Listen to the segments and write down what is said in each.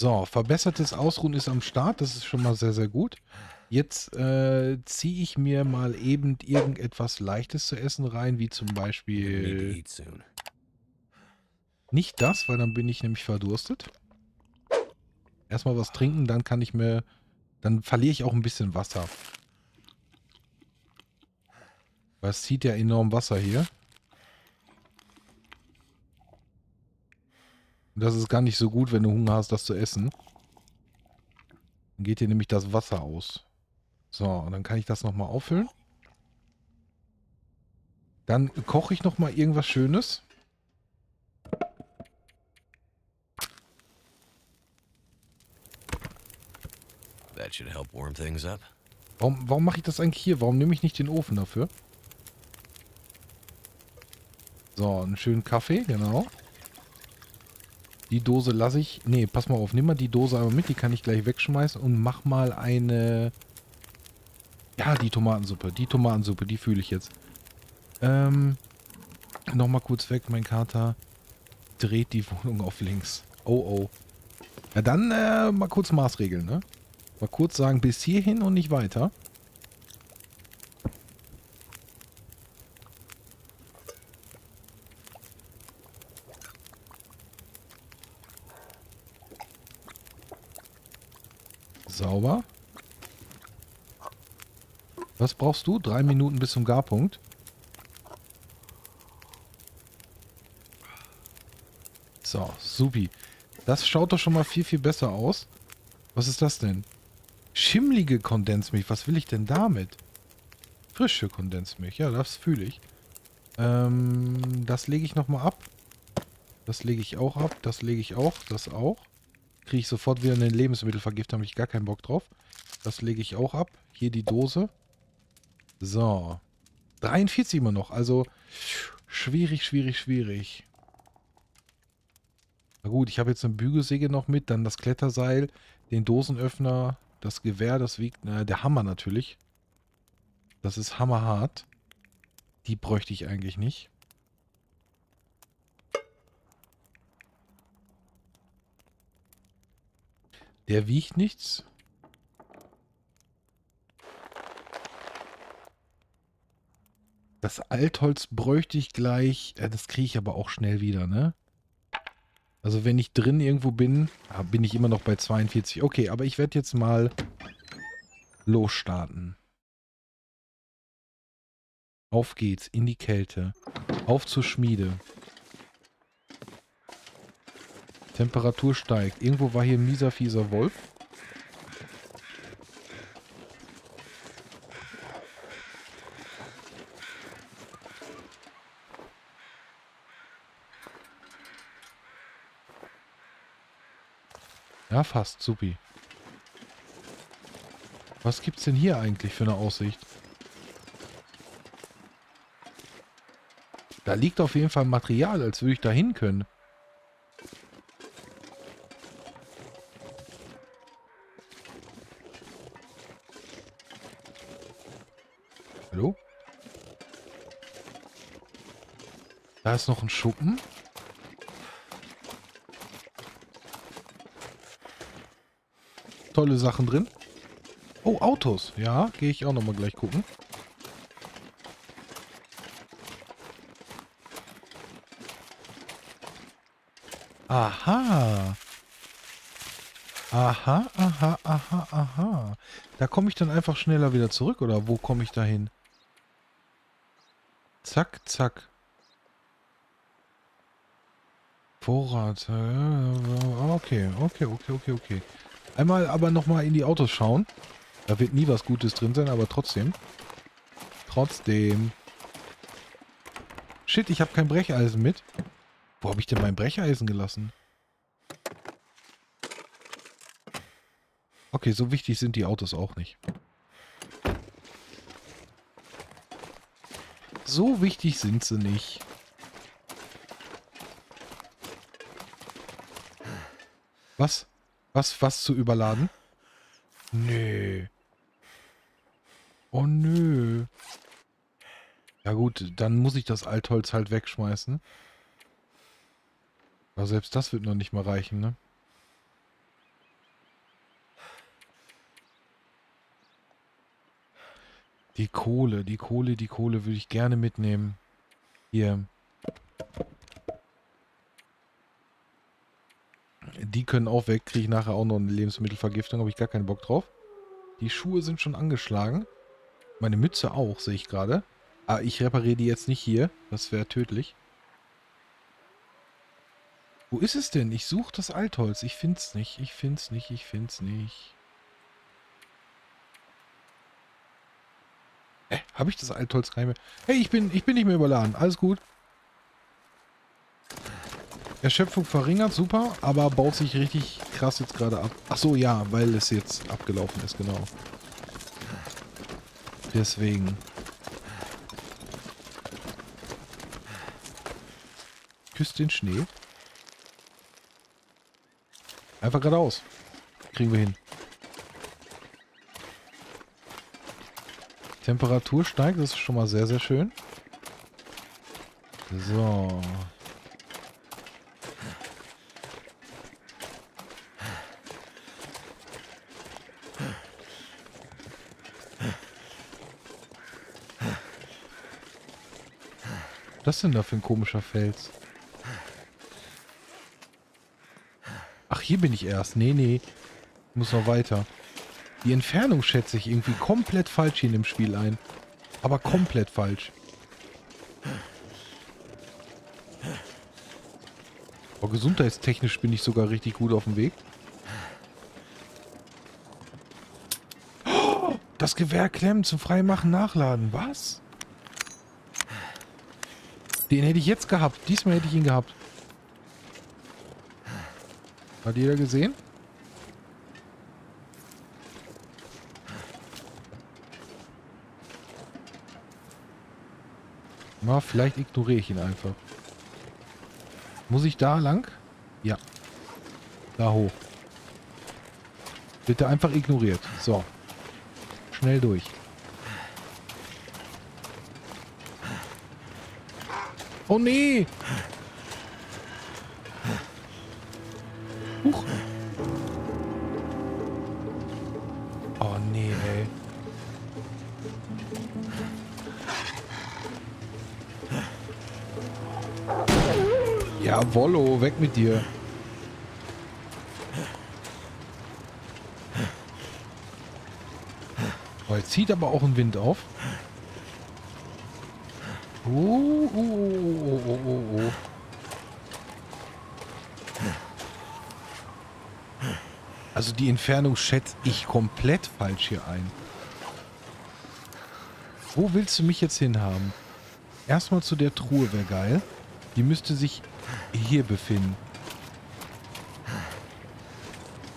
So, verbessertes Ausruhen ist am Start. Das ist schon mal sehr, sehr gut. Jetzt äh, ziehe ich mir mal eben irgendetwas Leichtes zu essen rein, wie zum Beispiel... Nicht das, weil dann bin ich nämlich verdurstet. Erstmal was trinken, dann kann ich mir... Dann verliere ich auch ein bisschen Wasser. Weil es zieht ja enorm Wasser hier. Das ist gar nicht so gut, wenn du Hunger hast, das zu essen. Dann geht hier nämlich das Wasser aus. So, und dann kann ich das nochmal auffüllen. Dann koche ich nochmal irgendwas Schönes. That should help warm things up. Warum, warum mache ich das eigentlich hier? Warum nehme ich nicht den Ofen dafür? So, einen schönen Kaffee, genau. Die Dose lasse ich... Nee, pass mal auf. Nimm mal die Dose einmal mit. Die kann ich gleich wegschmeißen. Und mach mal eine... Ja, die Tomatensuppe. Die Tomatensuppe, die fühle ich jetzt. Ähm... Nochmal kurz weg. Mein Kater dreht die Wohnung auf links. Oh, oh. Ja, dann äh, mal kurz Maßregeln, ne? Mal kurz sagen, bis hierhin und nicht weiter. Sauber. Was brauchst du? Drei Minuten bis zum Garpunkt. So, supi. Das schaut doch schon mal viel, viel besser aus. Was ist das denn? Schimmlige Kondensmilch. Was will ich denn damit? Frische Kondensmilch. Ja, das fühle ich. Ähm, das lege ich nochmal ab. Das lege ich auch ab. Das lege ich auch. Das auch kriege ich sofort wieder eine Lebensmittelvergiftung. Habe ich gar keinen Bock drauf. Das lege ich auch ab. Hier die Dose. So. 43 immer noch. Also schwierig, schwierig, schwierig. Na gut, ich habe jetzt eine Bügelsäge noch mit. Dann das Kletterseil, den Dosenöffner, das Gewehr. Das wiegt... Na, der Hammer natürlich. Das ist hammerhart. Die bräuchte ich eigentlich nicht. Der wiegt nichts. Das Altholz bräuchte ich gleich. Äh, das kriege ich aber auch schnell wieder, ne? Also wenn ich drin irgendwo bin, ah, bin ich immer noch bei 42. Okay, aber ich werde jetzt mal losstarten. Auf geht's, in die Kälte. Auf zur Schmiede. Temperatur steigt. Irgendwo war hier ein mieser, fieser Wolf. Ja, fast. Supi. Was gibt's denn hier eigentlich für eine Aussicht? Da liegt auf jeden Fall Material, als würde ich da hin können. Da ist noch ein Schuppen. Tolle Sachen drin. Oh, Autos. Ja, gehe ich auch nochmal gleich gucken. Aha. Aha, aha, aha, aha. Da komme ich dann einfach schneller wieder zurück, oder wo komme ich da hin? Zack, zack. Vorrat. Okay, okay, okay, okay, okay. Einmal aber nochmal in die Autos schauen. Da wird nie was Gutes drin sein, aber trotzdem. Trotzdem. Shit, ich habe kein Brecheisen mit. Wo habe ich denn mein Brecheisen gelassen? Okay, so wichtig sind die Autos auch nicht. So wichtig sind sie nicht. Was? Was, was zu überladen? Nee. Oh nö. Ja gut, dann muss ich das Altholz halt wegschmeißen. Aber selbst das wird noch nicht mal reichen, ne? Die Kohle, die Kohle, die Kohle würde ich gerne mitnehmen. Hier. Die können auch weg. Kriege ich nachher auch noch eine Lebensmittelvergiftung. Habe ich gar keinen Bock drauf. Die Schuhe sind schon angeschlagen. Meine Mütze auch, sehe ich gerade. Ah, ich repariere die jetzt nicht hier. Das wäre tödlich. Wo ist es denn? Ich suche das Altholz. Ich finde es nicht. Ich finde es nicht. Ich finde es nicht. Äh, habe ich das Altholz gar nicht mehr? Hey, ich bin, ich bin nicht mehr überladen. Alles gut. Erschöpfung verringert, super, aber baut sich richtig krass jetzt gerade ab. Ach so, ja, weil es jetzt abgelaufen ist, genau. Deswegen. Küsst den Schnee. Einfach geradeaus. Kriegen wir hin. Temperatur steigt, das ist schon mal sehr, sehr schön. So. Was denn da für ein komischer Fels? Ach, hier bin ich erst. Nee, nee. Ich muss noch weiter. Die Entfernung schätze ich irgendwie komplett falsch hier in dem Spiel ein. Aber komplett falsch. Aber gesundheitstechnisch bin ich sogar richtig gut auf dem Weg. das Gewehr klemmen, zum Freimachen nachladen. Was? Den hätte ich jetzt gehabt. Diesmal hätte ich ihn gehabt. Hat jeder gesehen? Na, vielleicht ignoriere ich ihn einfach. Muss ich da lang? Ja. Da hoch. Bitte einfach ignoriert. So. Schnell durch. Oh nee! Huch. Oh nee, ey. Jawollo, weg mit dir. Oh, jetzt zieht aber auch ein Wind auf. Uh, uh, uh, uh, uh, uh. Also die Entfernung schätze ich komplett falsch hier ein. Wo willst du mich jetzt hinhaben? Erstmal zu der Truhe wäre geil. Die müsste sich hier befinden.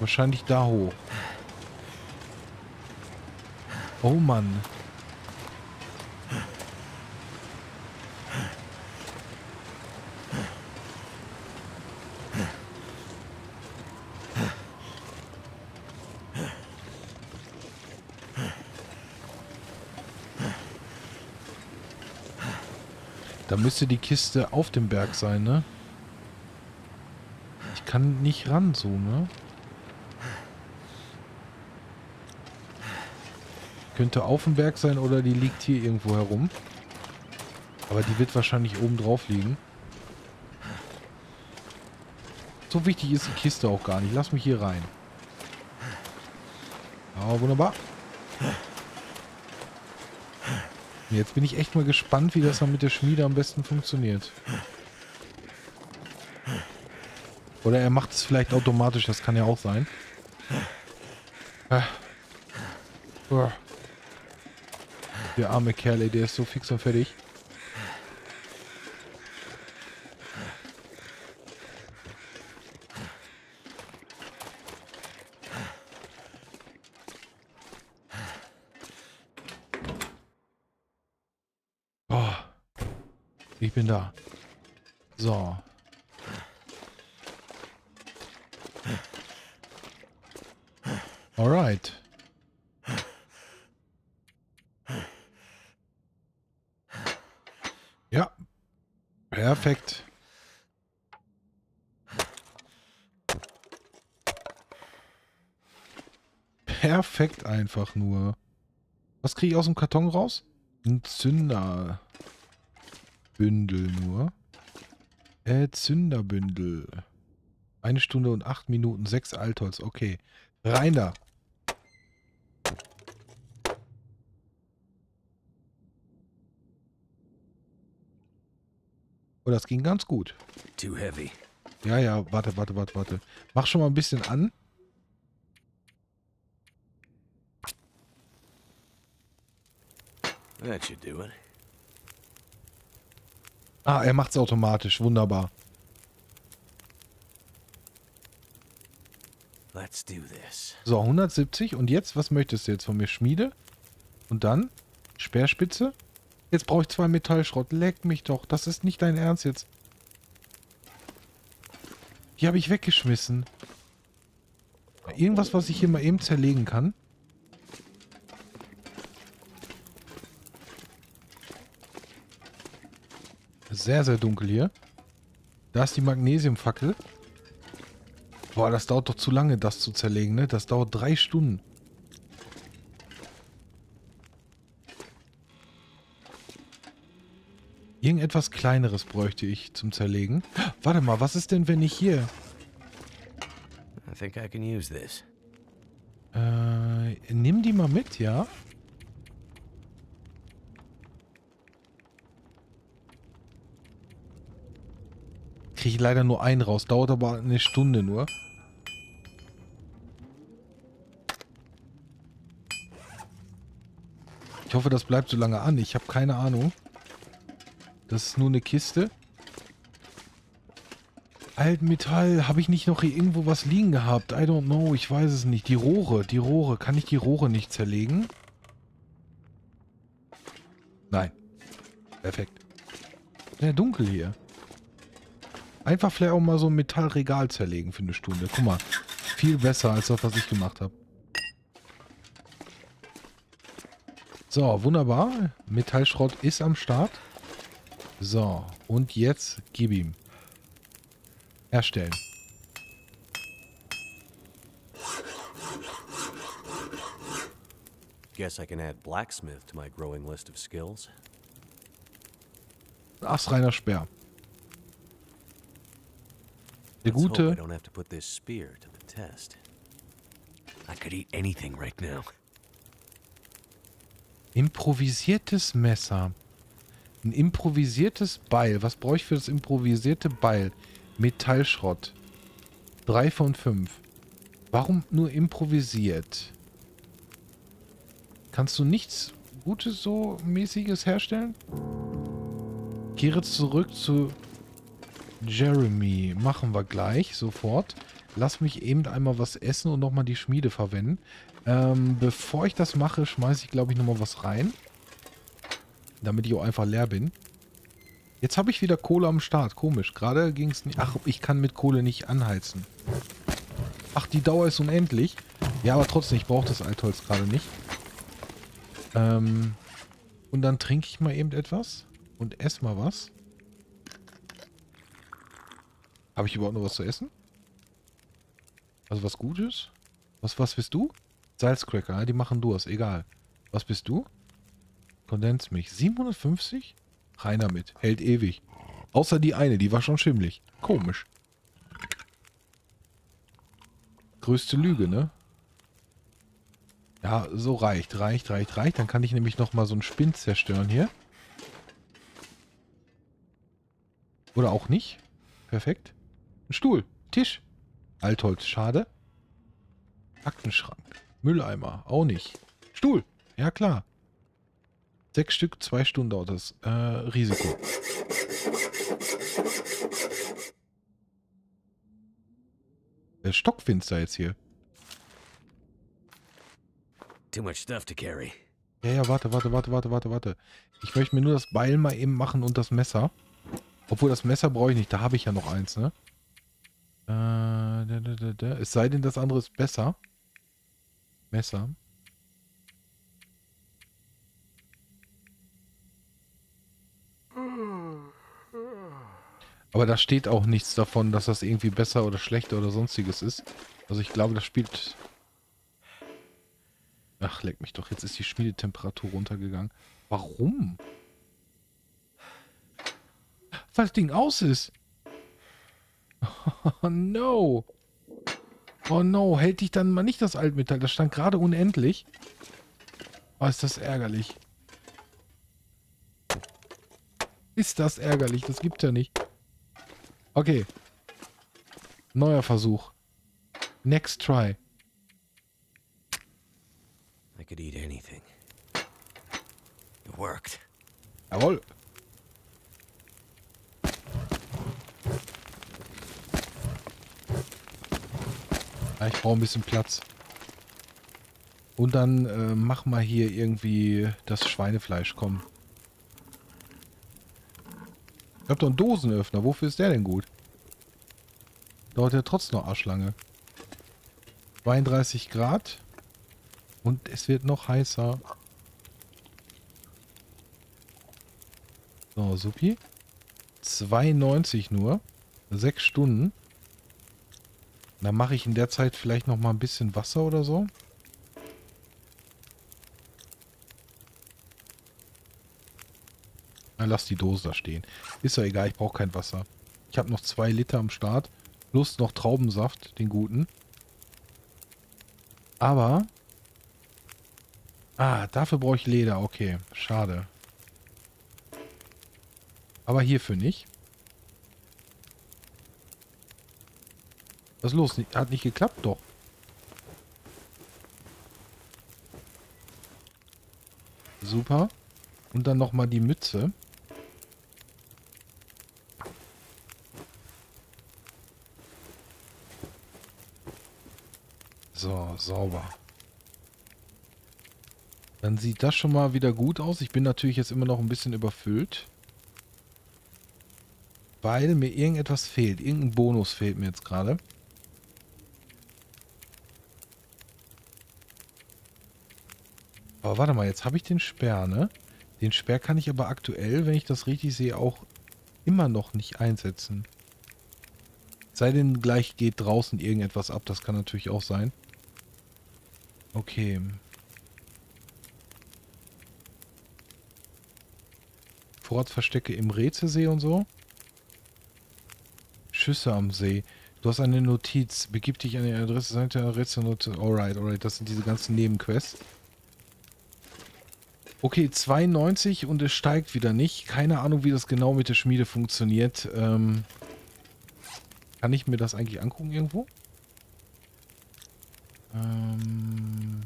Wahrscheinlich da hoch. Oh Mann. Da müsste die Kiste auf dem Berg sein, ne? Ich kann nicht ran, so, ne? Könnte auf dem Berg sein oder die liegt hier irgendwo herum. Aber die wird wahrscheinlich oben drauf liegen. So wichtig ist die Kiste auch gar nicht. Lass mich hier rein. Ja, wunderbar. Jetzt bin ich echt mal gespannt, wie das dann mit der Schmiede am besten funktioniert. Oder er macht es vielleicht automatisch, das kann ja auch sein. Der arme Kerl, ey, der ist so fix und fertig. Ich bin da. So. Alright. Ja. Perfekt. Perfekt einfach nur. Was kriege ich aus dem Karton raus? Ein Zünderbündel nur. Äh, Zünderbündel. Eine Stunde und acht Minuten, sechs Altholz. Okay. Rein da. Oh, das ging ganz gut. Too heavy. Ja, ja, warte, warte, warte, warte. Mach schon mal ein bisschen an. That should do it. Ah, er macht's automatisch. Wunderbar. Let's do this. So, 170. Und jetzt, was möchtest du jetzt von mir? Schmiede? Und dann? Speerspitze? Jetzt brauche ich zwei Metallschrott. Leck mich doch. Das ist nicht dein Ernst jetzt. Die habe ich weggeschmissen. Irgendwas, was ich hier mal eben zerlegen kann. Sehr, sehr dunkel hier. Da ist die Magnesiumfackel. Boah, das dauert doch zu lange, das zu zerlegen, ne? Das dauert drei Stunden. Irgendetwas Kleineres bräuchte ich zum Zerlegen. Warte mal, was ist denn, wenn ich hier... I think I can use this. Äh, nimm die mal mit, ja? Kriege ich leider nur einen raus. Dauert aber eine Stunde nur. Ich hoffe, das bleibt so lange an. Ich habe keine Ahnung. Das ist nur eine Kiste. Altmetall. Habe ich nicht noch hier irgendwo was liegen gehabt? I don't know. Ich weiß es nicht. Die Rohre. Die Rohre. Kann ich die Rohre nicht zerlegen? Nein. Perfekt. Sehr dunkel hier. Einfach vielleicht auch mal so ein Metallregal zerlegen für eine Stunde. Guck mal. Viel besser als das, was ich gemacht habe. So, wunderbar. Metallschrott ist am Start. So, und jetzt gib ihm. Erstellen. Guess I can add blacksmith to my growing list of skills. Astreiner Speer. Der Let's hope I gute... don't have to put this spear to the test. I could eat anything right now. Improvisiertes Messer. Ein improvisiertes Beil. Was brauche ich für das improvisierte Beil? Metallschrott. Drei von fünf. Warum nur improvisiert? Kannst du nichts Gutes so mäßiges herstellen? Kehre zurück zu Jeremy. Machen wir gleich, sofort. Lass mich eben einmal was essen und nochmal die Schmiede verwenden. Ähm, bevor ich das mache, schmeiße ich, glaube ich, nochmal was rein. Damit ich auch einfach leer bin. Jetzt habe ich wieder Kohle am Start. Komisch. Gerade ging es nicht... Ach, ich kann mit Kohle nicht anheizen. Ach, die Dauer ist unendlich. Ja, aber trotzdem, ich brauche das Altholz gerade nicht. Ähm, und dann trinke ich mal eben etwas. Und esse mal was. Habe ich überhaupt noch was zu essen? Also was Gutes? Was, was bist du? Salzcracker, die machen Durst, egal. Was bist du? Kondensmilch. 750? Rein damit. Hält ewig. Außer die eine, die war schon schimmlig. Komisch. Größte Lüge, ne? Ja, so reicht, reicht, reicht, reicht. Dann kann ich nämlich nochmal so einen Spind zerstören hier. Oder auch nicht. Perfekt. Ein Stuhl. Tisch. Altholz. Schade. Aktenschrank. Mülleimer. Auch nicht. Stuhl. Ja, klar. Sechs Stück, zwei Stunden dauert das. Äh, Risiko. Äh, Stockfinster jetzt hier. Too much stuff to carry. Ja, ja, warte, warte, warte, warte, warte, warte. Ich möchte mir nur das Beil mal eben machen und das Messer. Obwohl, das Messer brauche ich nicht. Da habe ich ja noch eins, ne? Äh, da, da, da. Es sei denn, das andere ist besser. Messer. Aber da steht auch nichts davon, dass das irgendwie besser oder schlechter oder sonstiges ist. Also ich glaube, das spielt Ach, leck mich doch. Jetzt ist die Schmiedetemperatur runtergegangen. Warum? Weil das Ding aus ist. Oh no. Oh no. Hält dich dann mal nicht das Altmetall. Das stand gerade unendlich. Oh, ist das ärgerlich. Ist das ärgerlich. Das gibt's ja nicht. Okay. Neuer Versuch. Next try. I could eat anything. It worked. Jawohl. Brauche ein bisschen Platz. Und dann äh, mach mal hier irgendwie das Schweinefleisch, komm. Ich hab doch einen Dosenöffner. Wofür ist der denn gut? Dauert ja trotzdem noch arschlange. 32 Grad. Und es wird noch heißer. So, supi. 2,90 nur. Sechs Stunden. Dann mache ich in der Zeit vielleicht noch mal ein bisschen Wasser oder so. Na, lass die Dose da stehen. Ist ja egal, ich brauche kein Wasser. Ich habe noch zwei Liter am Start. Plus noch Traubensaft, den guten. Aber... Ah, dafür brauche ich Leder. Okay, schade. Aber hierfür nicht. Was ist los? Hat nicht geklappt? Doch. Super. Und dann nochmal die Mütze. So, sauber. Dann sieht das schon mal wieder gut aus. Ich bin natürlich jetzt immer noch ein bisschen überfüllt. Weil mir irgendetwas fehlt. Irgendein Bonus fehlt mir jetzt gerade. Aber warte mal, jetzt habe ich den Sperr, ne? Den Sperr kann ich aber aktuell, wenn ich das richtig sehe, auch immer noch nicht einsetzen. Sei denn, gleich geht draußen irgendetwas ab. Das kann natürlich auch sein. Okay. Vorratsverstecke im Rätselsee und so. Schüsse am See. Du hast eine Notiz. Begib dich an die Adresse. Seite Rätselnotiz. Alright, alright. Das sind diese ganzen Nebenquests. Okay, 92 und es steigt wieder nicht. Keine Ahnung, wie das genau mit der Schmiede funktioniert. Ähm, kann ich mir das eigentlich angucken irgendwo? Ähm...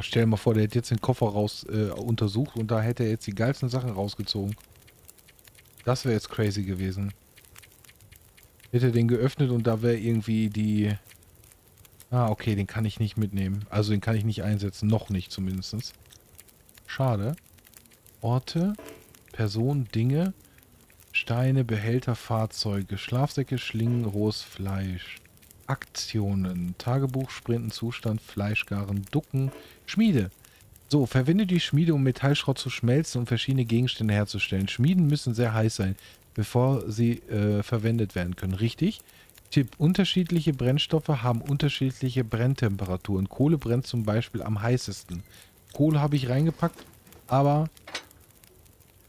Stell dir mal vor, der hätte jetzt den Koffer raus äh, untersucht und da hätte er jetzt die geilsten Sachen rausgezogen. Das wäre jetzt crazy gewesen. Hätte den geöffnet und da wäre irgendwie die Ah, okay, den kann ich nicht mitnehmen. Also den kann ich nicht einsetzen. Noch nicht zumindest. Schade. Orte, Person, Dinge, Steine, Behälter, Fahrzeuge, Schlafsäcke, Schlingen, rohes Fleisch. Aktionen, Tagebuch, Sprinten, Zustand, Fleischgaren, Ducken, Schmiede. So, verwende die Schmiede, um Metallschrott zu schmelzen und verschiedene Gegenstände herzustellen. Schmieden müssen sehr heiß sein, bevor sie äh, verwendet werden können. Richtig? Tipp, unterschiedliche Brennstoffe haben unterschiedliche Brenntemperaturen. Kohle brennt zum Beispiel am heißesten. Kohle habe ich reingepackt, aber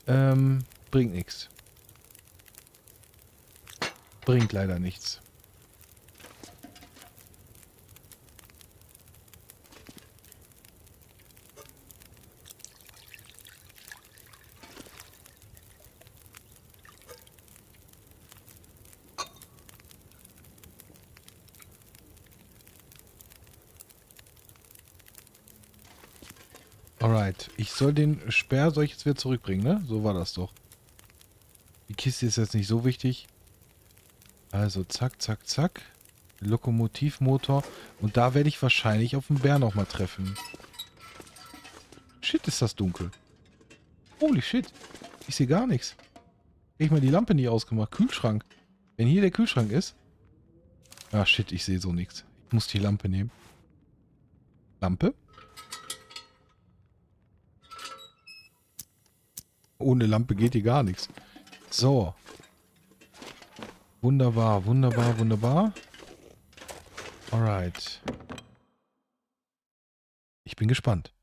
ähm, bringt nichts. Bringt leider nichts. Alright. Ich soll den Sperr, soll ich jetzt wieder zurückbringen, ne? So war das doch. Die Kiste ist jetzt nicht so wichtig. Also zack, zack, zack. Lokomotivmotor. Und da werde ich wahrscheinlich auf den Bär nochmal treffen. Shit, ist das dunkel. Holy shit. Ich sehe gar nichts. Hätte ich mal die Lampe nicht ausgemacht. Kühlschrank. Wenn hier der Kühlschrank ist. Ah, shit, ich sehe so nichts. Ich muss die Lampe nehmen. Lampe? Ohne Lampe geht hier gar nichts. So. Wunderbar, wunderbar, wunderbar. Alright. Ich bin gespannt.